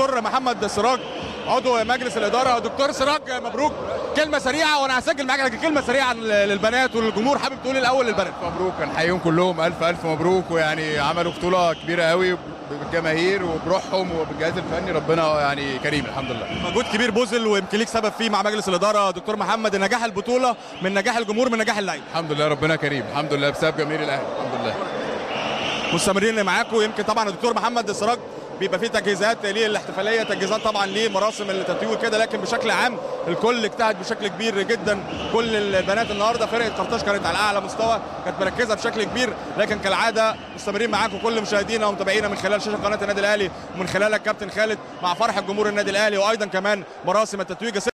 دكتور محمد سراج عضو مجلس الإدارة. دكتور سراج مبروك. كلمة سريعة وأنا هسجل معاك كلمة سريعة للبنات والجمهور. حابب تقول الأول للبنات؟ مبروك نحييهم كلهم ألف ألف مبروك ويعني عملوا بطولة كبيرة قوي بالجماهير وبروحهم وبالجهاز الفني. ربنا يعني كريم الحمد لله. مجهود كبير بذل ويمكن ليك سبب فيه مع مجلس الإدارة. دكتور محمد نجاح البطولة من نجاح الجمهور من نجاح اللعيبه الحمد لله ربنا كريم. الحمد لله بسبب جماهير الأهلي. الحمد لله. مستمرين معاكم. يمكن طبعا الدكتور محمد سراج بيبقى فيه تجهيزات للاحتفالية تجهيزات طبعا لمراسم التتويج كده لكن بشكل عام الكل اجتهد بشكل كبير جدا. كل البنات النهارده فرقة قرطاج كانت على أعلى مستوى كانت مركزة بشكل كبير. لكن كالعادة مستمرين معاكم كل مشاهدينا ومتابعينا من خلال شاشة قناة النادي الأهلي ومن خلالك كابتن خالد مع فرح الجمهور النادي الأهلي وأيضا كمان مراسم التتويج.